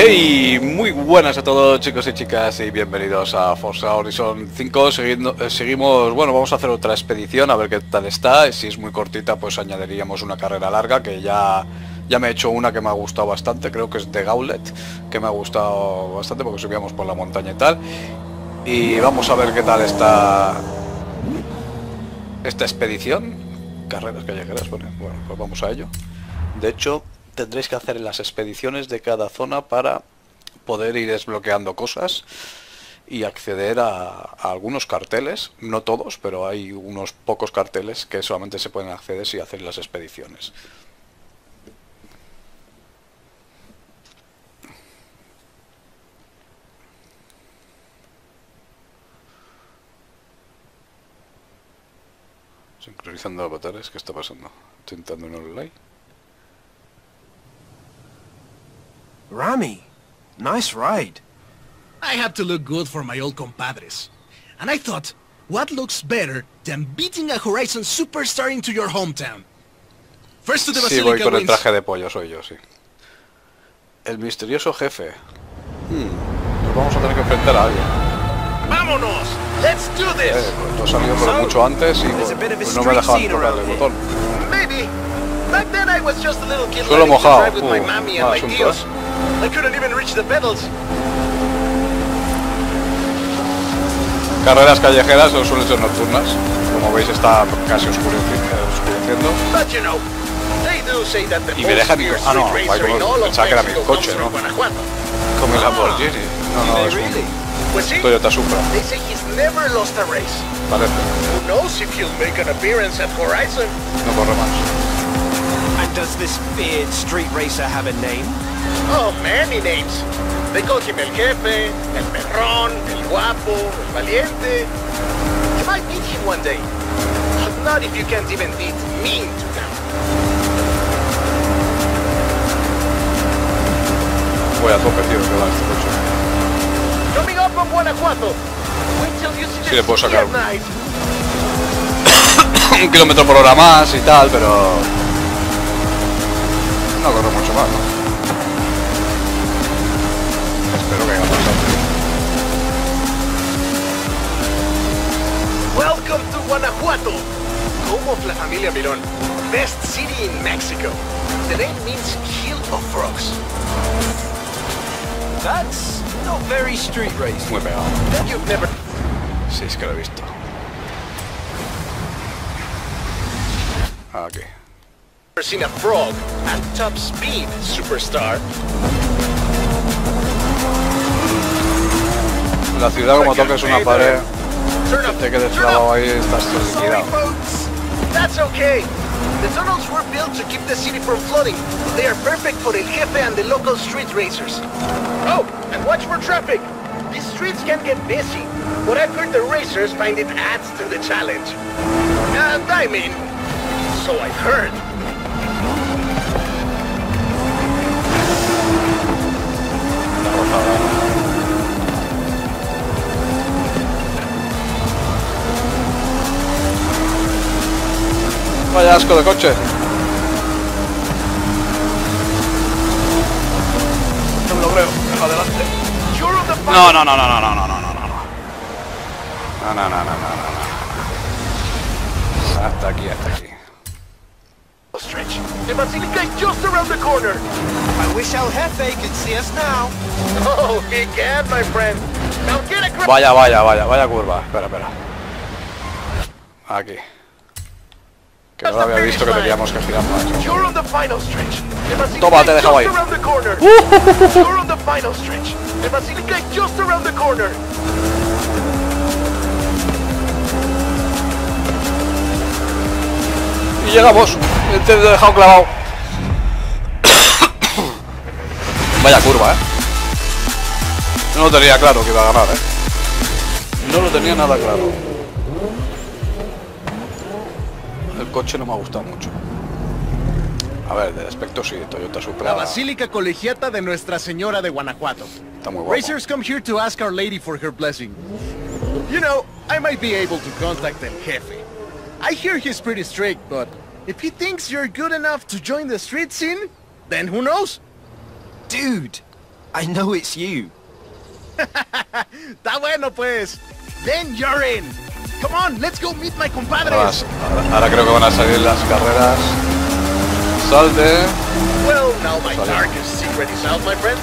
Hey, muy buenas a todos chicos y chicas y bienvenidos a Forza Horizon 5 Seguindo- eh, Seguimos, bueno, vamos a hacer otra expedición a ver qué tal está. Si es muy cortita pues añadiríamos una carrera larga que ya, ya me he hecho una que me ha gustado bastante Creo que es de Gauntlet, que me ha gustado bastante porque subíamos por la montaña y tal. Y vamos a ver qué tal está esta expedición. Carreras callejeras, bueno, bueno, pues vamos a ello. De hecho, tendréis que hacer las expediciones de cada zona para poder ir desbloqueando cosas y acceder a, algunos carteles, no todos, pero hay unos pocos carteles que solamente se pueden acceder si hacen las expediciones. Sincronizando botones, ¿qué está pasando? Estoy entrando en online. Rami, nice ride. I had to look good for my old compadres. And I thought, what looks better than beating a Horizon superstar into your hometown? First to the Sí, voy Basilica con el traje de pollo, soy yo, sí. El misterioso jefe. Hmm, Nos vamos a tener que enfrentar a alguien. ¡Vámonos! ¡Let's do Eh, this! pues tú has salido por mucho antes y pues, pues no me dejaban tocar el botón. Maybe. Back then I was just a little kid Suelo mojado, uh, asunto, tíos. I couldn't even reach the pedals. Carreras callejeras o suelen ser nocturnas. Como veis está casi oscureciendo. But you know, they do say that the Y me most dejan ir- fierce ah, no, vaya, racer como- pensaba que era mi coche, from ¿no? Guanajuato. Como el Lamborghini. No, no, es un Pues sí, Toyota Supra. they say he's never lost a race. Parece. Who knows if he'll make an appearance at Horizon? No corre más. And does this feared street racer have a name? Oh, many names. They call him El Jefe, El Perrón, El Guapo, El Valiente. You might meet him one day. But not if you can't even beat me to them. Voy a tope, tío, que va este coche. Coming up on Guanajuato. Wait till you see Sí, le puedo sacar un kilómetro por hora más y tal, pero no corre mucho más, ¿no? Espero que haya pasado. Welcome to Guanajuato, home of La Familia Mirón, best city in Mexico. The name means hill of frogs. That's not very street racing. Muy pegado. You've never Sí, es que lo he visto. Ah, Aquí. seen a frog at top speed, superstar. La ciudad como toques una pared, te quedes clavado ahí, estás liquidado. That's okay. The tunnels were built to keep the city from flooding. They are perfect for El Jefe and the local street racers. Oh, and watch for traffic. These streets can get busy, but I've heard the racers find it adds to the challenge. And I mean, so I've heard. Vaya asco de coche. No me lo creo. Adelante. No, no, no, no, no, no, no, no, no, no. No, no, no, no, no, no, no. Hasta aquí, hasta aquí. stretch. The Basilica is just around the corner. I wish El Jefe could see us now. Oh, he can, my friend. Now get a. Vaya, vaya, vaya, vaya curva. Espera, espera. Aquí. Que no lo había visto que teníamos que girar más. Toma, te he dejado ahí. corner. Y llegamos. Te he dejado clavado. Vaya curva, eh. No lo tenía claro que iba a ganar, eh. No lo tenía nada claro. El coche no me ha gustado mucho. A ver, de aspecto sí, Toyota Supra. La Basílica Colegiata de Nuestra Señora de Guanajuato. Está muy guapo. Racers come here to ask Our Lady for her blessing. You know, I might be able to contact El Jefe. I hear he's pretty strict, but if he thinks you're good enough to join the street scene, then who knows? Dude, I know it's you. Está bueno, pues. Then you're in. Come on, let's go meet my Ahora, compadres. ahora- ahora creo que van a salir las carreras. Salte. Well, now my Sorry. darkest secret is out, my friend.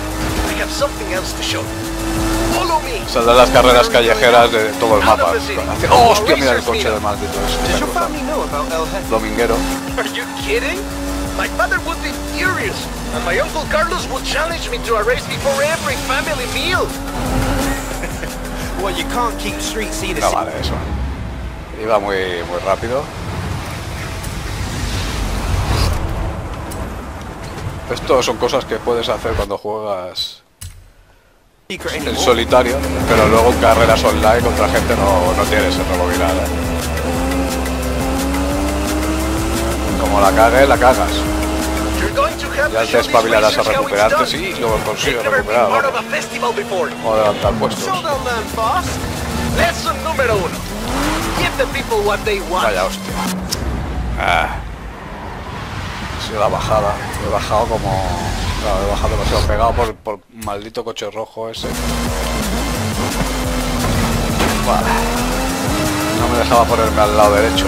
I have something else to show you. Follow me. Saldrán las carreras callejeras de todo el mapa. ¡Oh, hostia! Mira el coche del maldito ese. Does your family know about El Jefe? Dominguero. Are you kidding? My father would be furious, and my uncle Carlos would challenge me to a race before every family meal. Well, you can't keep street scene No vale eso. Iba muy, muy rápido. Esto son cosas que puedes hacer cuando juegas en solitario, pero luego en carreras online contra gente no, no tienes el rebobinar. ¿eh? Como la cague, la cagas. Ya te espabilarás a recuperarte, sí, luego consigues recuperar. O levantar puestos. Uno. Give the people what they want. Vaya hostia. Ah. Ha sido la bajada. He bajado como... Claro, he bajado demasiado pegado por, por maldito coche rojo ese. Vale. No me dejaba ponerme al lado derecho.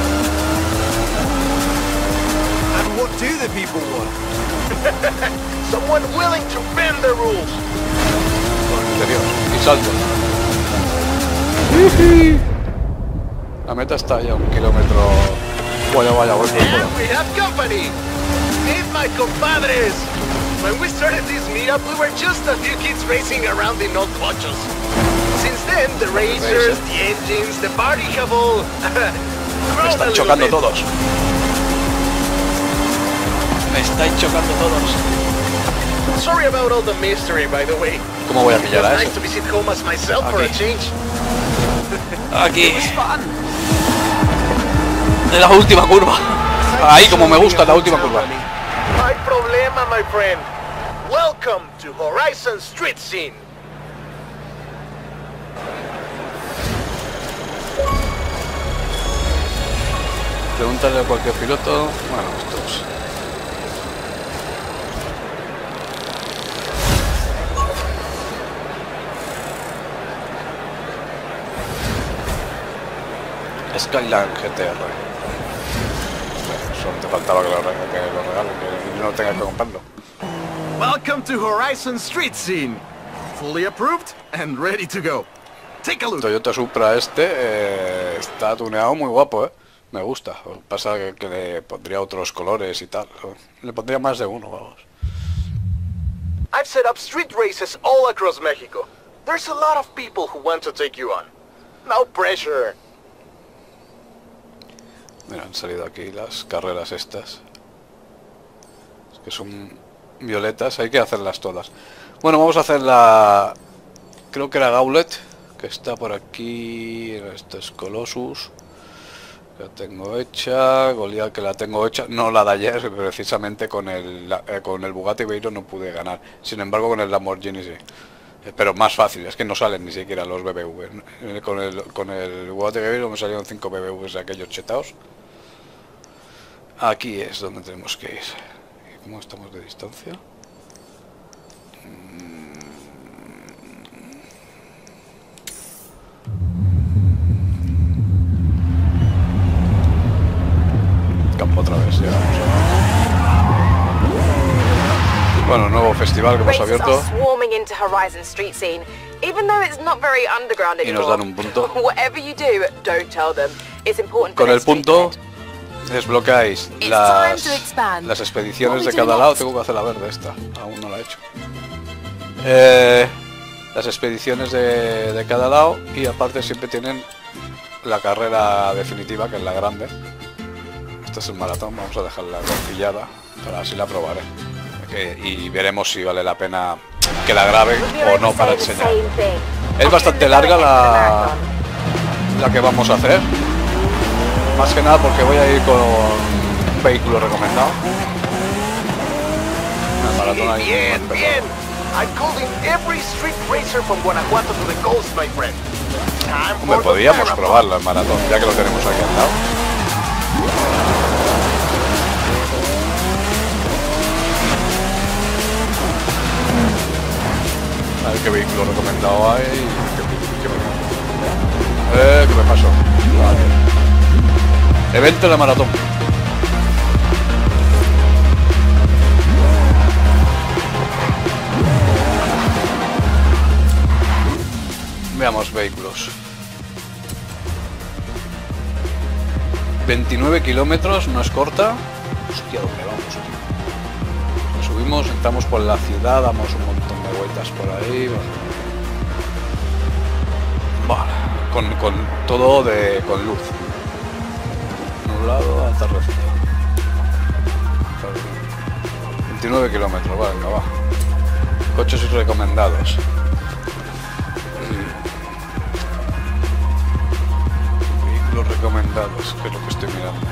And what do the people want? Someone willing to bend the rules. Interior. Y salto. La meta está ya a un kilómetro. Vaya, vaya, fuera. we have company. Meet my compadres. When we started this meetup, we were just a few kids racing around in old cochos. Since then, the racers, the engines, the party have all Me están chocando bit. todos. Me estáis chocando todos. Sorry about all the mystery, by the way. ¿Cómo voy a pillar a nice ese? to visit home as myself for a Aquí. change. Aquí. En la última curva. Ahí como me gusta la última curva. No hay problema, my friend. Welcome to Horizon Street Scene. Pregúntale a cualquier piloto. Bueno, estos. Skyline GTR. Bueno, solo te faltaba que lo, que lo regalen, que no tenga que comprarlo. Welcome to Horizon Street Scene. Fully approved and ready to go. Take a look. Toyota Supra este eh, está tuneado muy guapo, ¿eh? Me gusta. Pasa que, que le pondría otros colores y tal. Le pondría más de uno, vamos. I've set up street races all across Mexico. There's a lot of people who want to take you on. No pressure. Mira, han salido aquí las carreras estas. Es que son violetas, hay que hacerlas todas. Bueno, vamos a hacer la... Creo que era Gaulet, que está por aquí. Esto es Colossus. La tengo hecha, Goliath que la tengo hecha, no la de ayer, precisamente con el, eh, con el Bugatti Veyron no pude ganar. Sin embargo con el Lamborghini sí. Eh, Pero más fácil, es que no salen ni siquiera los BBV. Eh, Con el, con el Bugatti me salieron 5 BBVs aquellos chetados. Aquí es donde tenemos que ir. ¿Y ¿Cómo estamos de distancia? Campo otra vez, llegamos. Bueno, nuevo festival que hemos abierto. Y nos dan un punto. Whatever you do, don't tell them. It's important for Con el punto. Desbloqueáis las, las expediciones de cada lado. Tengo que hacer la verde esta, aún no la he hecho. Eh, las expediciones de, de cada lado y aparte siempre tienen la carrera definitiva, que es la grande. Este es el maratón, vamos a dejarla conciliada para así la probaré. Y veremos si vale la pena que la grabe o no para enseñar. Es bastante larga la, la que vamos a hacer. Más que nada porque voy a ir con un vehículo recomendado. Ahí Bien, bien. I'm calling every street racer from Guanajuato to the coast, my friend. Time Hombre, podríamos probarla el maratón, ya que lo tenemos aquí al lado. ver qué vehículo recomendado hay. ¿Qué. Eh, ¿qué me pasó? Vale. Evento de maratón. Veamos vehículos. 29 kilómetros, no es corta. Hostia, ¿dónde vamos, tío? Subimos, entramos por la ciudad, damos un montón de vueltas por ahí. Vale, con, con todo de con luz. Nublado, atardecer. 29 kilómetros, vale, va. Coches recomendados. Vehículos recomendados, que es lo que estoy mirando.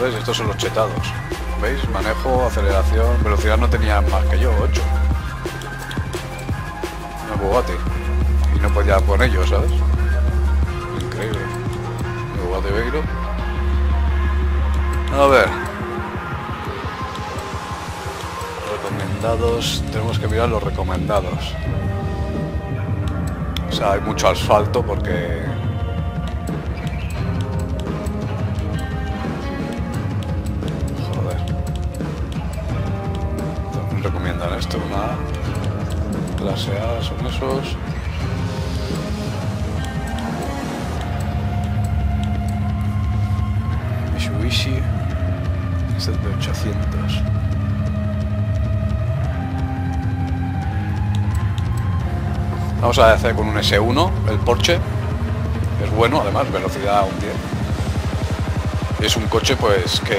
¿Veis? Estos son los chetados. ¿Veis? Manejo, aceleración, velocidad no tenía más que yo, 8. Una Bugatti. Y no podía con ellos, ¿sabes? Increíble. Bugatti. A ver. Recomendados. Tenemos que mirar los recomendados. O sea, hay mucho asfalto porque recomiendan esto, una. Clase A son esos. Mitsubishi. Este es de 800. Vamos a hacer con un S1, el Porsche. Es bueno, además, velocidad un 10. Y es un coche, pues, que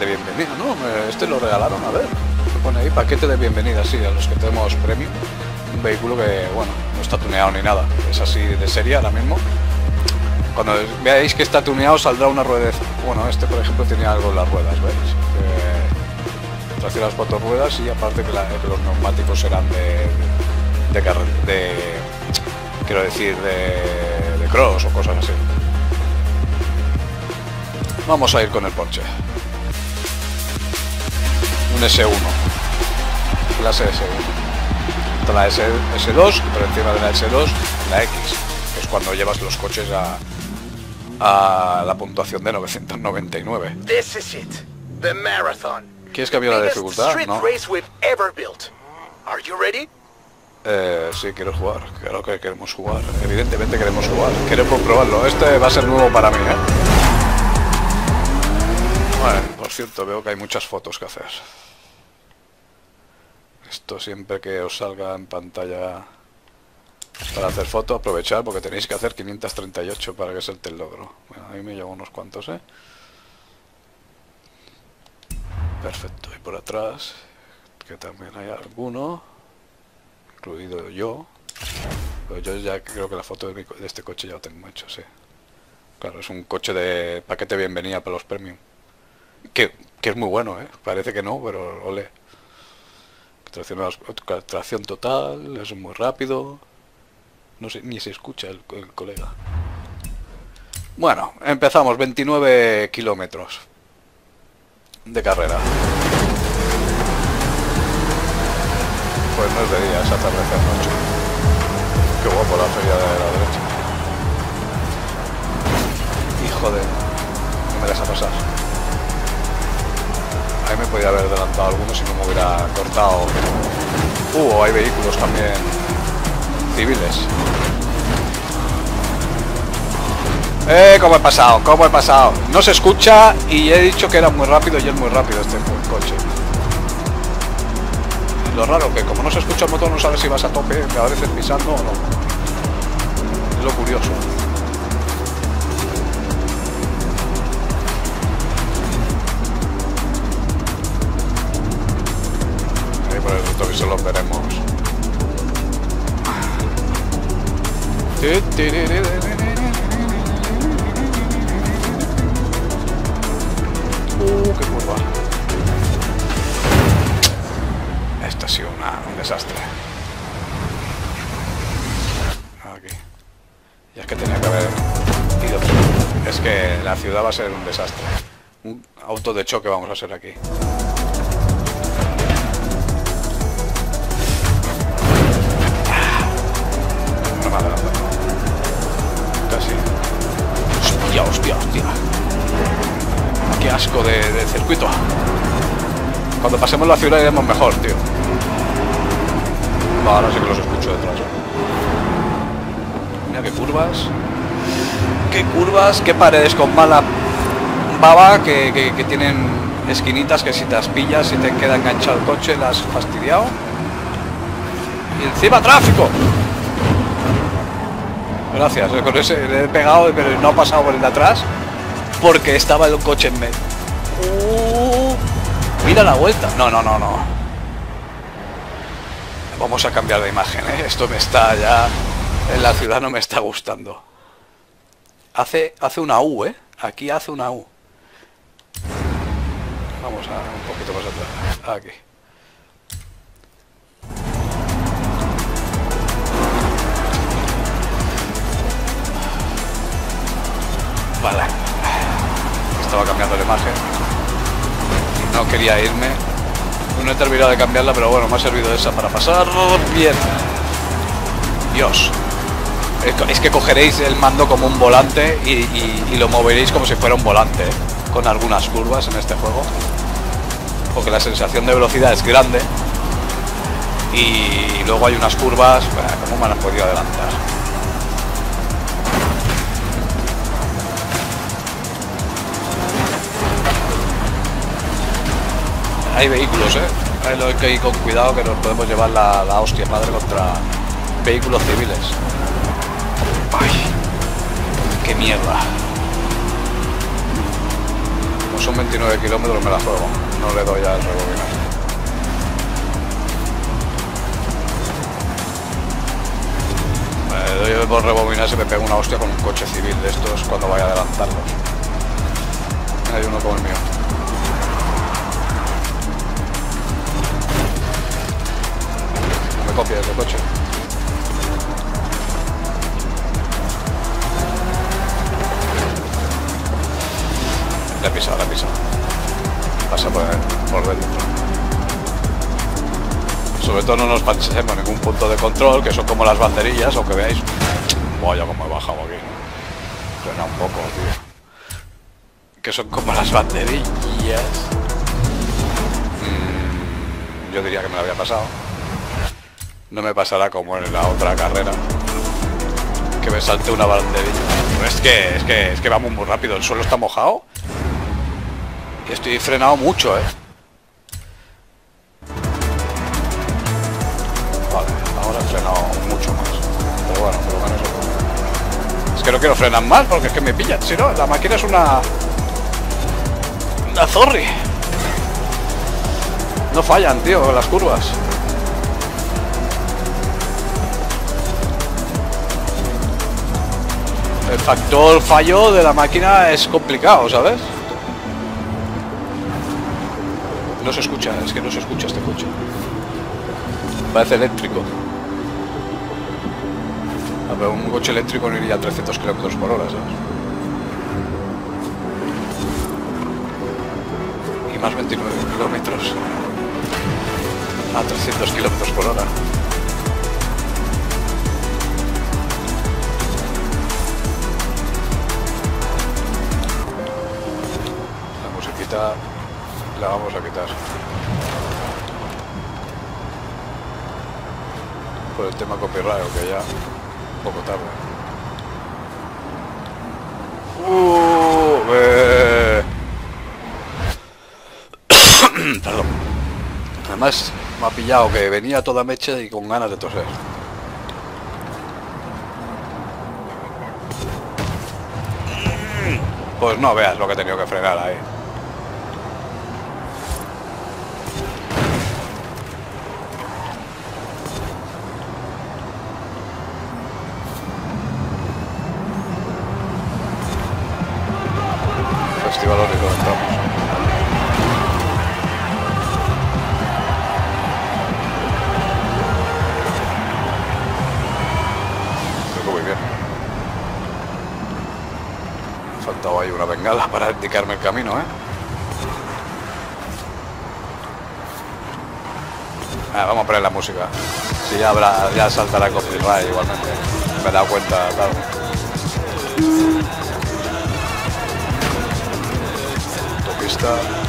de bienvenida, ¿no? Este lo regalaron, a ver. Pone ahí, paquete de bienvenida, sí, a los que tenemos premio. Un vehículo que, bueno, no está tuneado ni nada. Es así de serie ahora mismo. Cuando veáis que está tuneado saldrá una rueda. Bueno, este por ejemplo tenía algo en las ruedas, ¿veis? Que a las cuatro ruedas y aparte que, los neumáticos eran de, de, carre- de quiero decir de, de cross o cosas así. Vamos a ir con el Porsche. Un S1. S1. Está la S, S2, pero encima de la S2 la X. Que es cuando llevas los coches a, a la puntuación de 999. This is it. The marathon. ¿Quieres cambiar la dificultad? No. Are you ready? Eh, sí, quiero jugar. Claro que queremos jugar. Evidentemente queremos jugar. Queremos probarlo. Este va a ser nuevo para mí, ¿eh? Bueno, por cierto, veo que hay muchas fotos que hacer. Esto siempre que os salga en pantalla para hacer foto, aprovechar porque tenéis que hacer 538 para que salte el logro. Bueno, a mí me llevo unos cuantos, ¿eh? Perfecto. Y por atrás, que también hay alguno incluido yo. Pero yo ya creo que la foto de, este coche ya lo tengo hecho, sí. Claro, es un coche de paquete bienvenida para los premium. Que, que es muy bueno, ¿eh? Parece que no, pero ole. Tracción, total, es muy rápido. No sé, ni se escucha el, el colega. Bueno, empezamos, 29 kilómetros de carrera. Pues no es de día, es atardecer noche. Qué guapo la feria de la derecha. Hijo de... No me deja pasar. Ahí me podía haber adelantado algunos si no me hubiera cortado. Uh, hay vehículos también civiles. Eh, ¿cómo he pasado? ¿Cómo he pasado? No se escucha y he dicho que era muy rápido y es muy rápido este co- coche. Lo raro que como no se escucha el motor no sabes si vas a tope, a veces pisando o no. Es lo curioso. Retrovisor los veremos. Uh, qué curva. Esto ha sido una- un desastre. Aquí. Y es que tenía que haber ido Es que la ciudad va a ser un desastre. Un auto de choque vamos a ser aquí. Qué asco de, de circuito. Cuando pasemos la ciudad iremos mejor, tío. Ahora sí que los escucho detrás. ¿eh? Mira qué curvas. Qué curvas, qué paredes con mala baba que, que- tienen esquinitas que si te las pillas y te queda enganchado el coche, las fastidiado. Y encima tráfico. Gracias, eh, con ese le he pegado, pero no ha pasado por el de atrás porque estaba el coche en medio. Uh, mira la vuelta. No, no, no, no. Vamos a cambiar de imagen, ¿eh? Esto me está ya... En la ciudad no me está gustando. Hace, hace una U, ¿eh? Aquí hace una U. Vamos a un poquito más atrás. Aquí. Vale. Estaba cambiando la imagen. No quería irme. No he terminado de cambiarla, pero bueno, me ha servido esa para pasar bien. Dios. Es que- cogeréis el mando como un volante y, lo moveréis como si fuera un volante, con algunas curvas en este juego. Porque la sensación de velocidad es grande. Y luego hay unas curvas, bah, ¿cómo me han podido adelantar? Hay vehículos, ¿eh? Hay lo que ir con cuidado que nos podemos llevar la, hostia madre contra vehículos civiles. ¡Ay! ¡Qué mierda! Como son 29 kilómetros me la juego. No le doy al rebobinar. Me doy por rebobinar si me pego una hostia con un coche civil de estos cuando vaya a adelantarlos. Hay uno como el mío. Copies el coche. Le he pisado, le he pisado. Pasa por, por dentro. Sobre todo no nos pasemos ningún punto de control, que son como las banderillas, aunque veáis. Vaya como he bajado aquí. Frena un poco. Que son como las banderillas. Mm, yo diría que me lo había pasado. No me pasará como en la otra carrera. Que me salte una banderilla. Es que, es que, es que vamos muy rápido. El suelo está mojado. Y estoy frenado mucho, eh. Vale, ahora he frenado mucho más. Pero bueno, por lo menos... Es que no quiero frenar más porque es que me pillan. Si no, la máquina es una... Una zorri. No fallan, tío, las curvas. El factor fallo de la máquina es complicado, ¿sabes? No se escucha, es que no se escucha este coche. Parece eléctrico. A ver, un coche eléctrico no iría a 300 kilómetros por hora, ¿sabes? Y más 29 kilómetros a 300 kilómetros por hora. La vamos a quitar. Por el tema copyright, que ya poco tarde. Uh, eh. Perdón. Además me ha pillado que venía toda mecha y con ganas de toser. Pues no veas lo que he tenido que frenar ahí. Creo que voy bien. Falta ahí una bengala para indicarme el camino, ¿eh? Ah, vamos a poner la música. Si ya habrá, ya saltará copyright igualmente. Me he dado cuenta, claro. Autopista.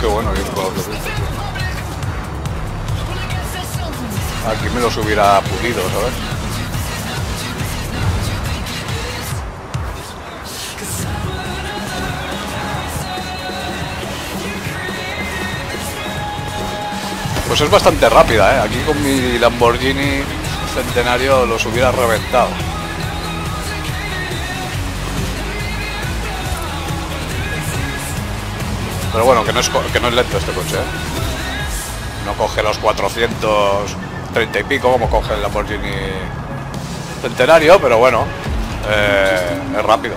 Qué bueno la autopista. Aquí me los hubiera pulido, ¿sabes? Pues es bastante rápida, ¿eh? Aquí con mi Lamborghini centenario los hubiera reventado. Pero bueno, que no es, que no es lento este coche, ¿eh? No coge los 430 y pico como coge el Lamborghini centenario, pero bueno, eh, es rápido.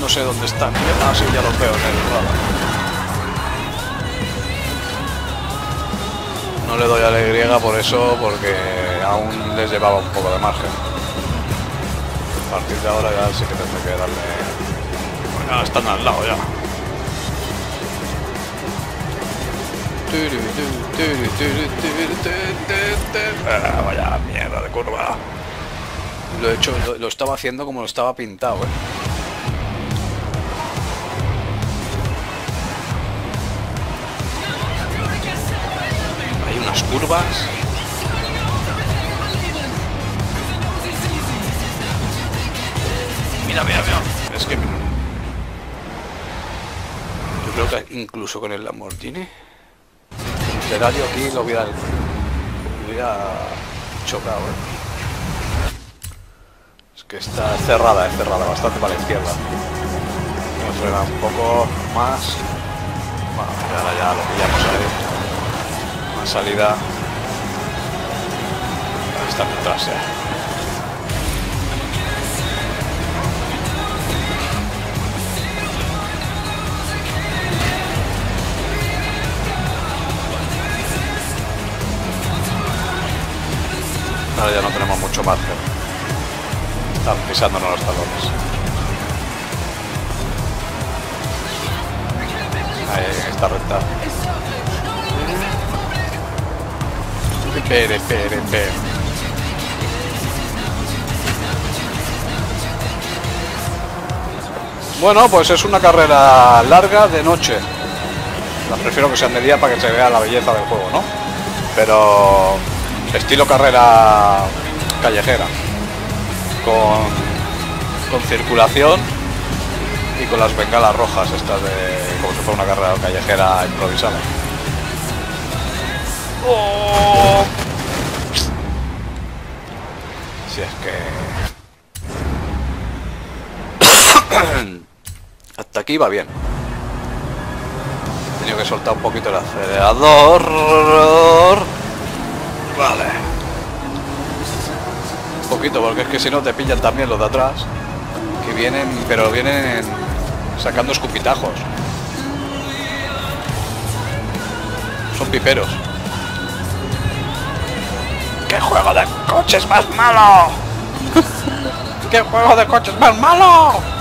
No sé dónde están. Ah, sí, ya los veo en el radar. No le doy a la Y por eso, porque aún les llevaba un poco de margen. A partir de ahora ya sí que tendré que darle... Bueno, están al lado ya. Vaya mierda de curva. Lo he hecho, lo, lo estaba haciendo como lo estaba pintado, eh. Curvas. Mira, mira, mira. Es que... Yo creo que incluso con el Lamborghini... El Ferrari aquí lo hubiera, lo hubiera chocado, ¿eh? Es que está cerrada, es cerrada, bastante para la izquierda. Voy a frenar un poco más. Bueno, ahora ya lo pillamos ahí. Una salida. Ahí está detrás ya. Ahora ya no tenemos mucho margen. Están pisándonos los talones. Ahí, en esta recta. Pere, pere, pere. Bueno, pues es una carrera larga de noche. La prefiero que sea de día para que se vea la belleza del juego, ¿no? Pero estilo carrera callejera. Con, con circulación y con las bengalas rojas estas de como si fuera una carrera callejera improvisada. Si es que hasta aquí va bien. He tenido que soltar un poquito el acelerador. Vale. Un poquito, porque es que si no te pillan también los de atrás. Que vienen, pero vienen sacando escupitajos. Son piperos. ¡Qué juego de coches más malo! ¡Qué juego de coches más malo!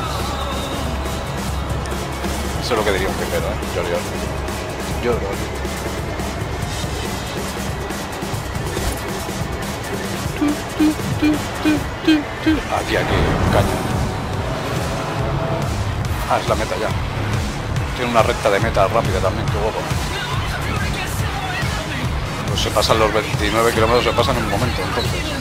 Eso es lo que diría un pipero, ¿eh? Yo, yo. Yo, yo. Aquí, aquí, caña. Ah, es la meta ya. Tiene una recta de meta rápida también, qué guapo. Pues se pasan los 29 kilómetros, se pasan en un momento, entonces.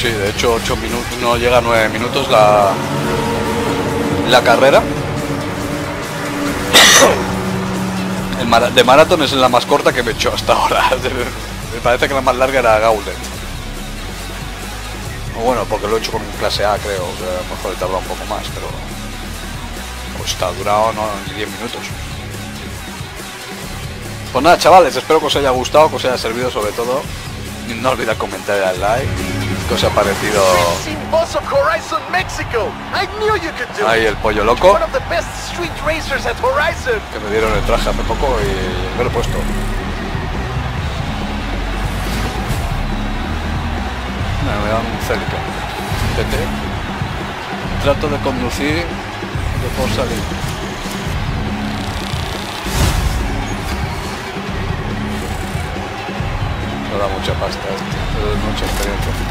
Sí, de hecho 8 minutos, no llega a 9 minutos la, la carrera. El de maratón es la más corta que me he hecho hasta ahora. Me parece que la más larga era Gauntlet. O bueno, porque lo he hecho con un clase A, creo, a lo mejor he tardado un poco más, pero... Pues está durado no ni 10 minutos. Pues nada, chavales, espero que os haya gustado, que os haya servido sobre todo. No olvidéis comentar y dar like. Os ha parecido ahí it. el pollo loco, que me dieron el traje hace poco y me lo he puesto. Me dan un Celica. Vete. Trato de conducir de por salir. No da mucha pasta este, pero es mucha experiencia.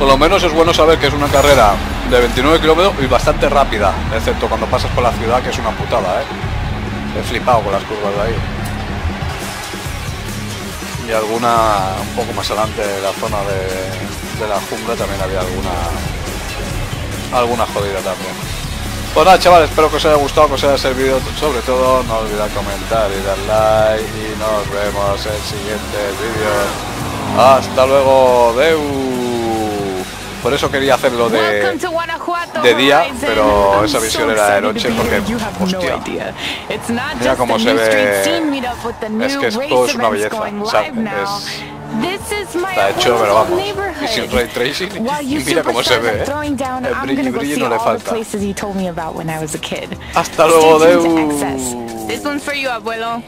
Por lo menos es bueno saber que es una carrera de 29 kilómetros y bastante rápida, excepto cuando pasas por la ciudad, que es una putada, ¿eh? He flipado con las curvas de ahí. Y alguna, un poco más adelante, de la zona de, la jungla, también había alguna alguna jodida también. Pues nada, chavales, espero que os haya gustado, que os haya servido. Sobre todo, no olvidéis comentar y dar like. Y nos vemos en siguientes vídeos. Hasta luego, Deu. Por eso quería hacerlo de, de día, pero esa visión era de noche porque, hostia, mira cómo se ve. Es que esto es una belleza, ¿sabes? Es- está hecho, pero vamos, y sin ray tracing, y mira cómo se ve, ¿eh? El brilli brilli no le falta. Hasta luego, Deu. This one's for you, abuelo.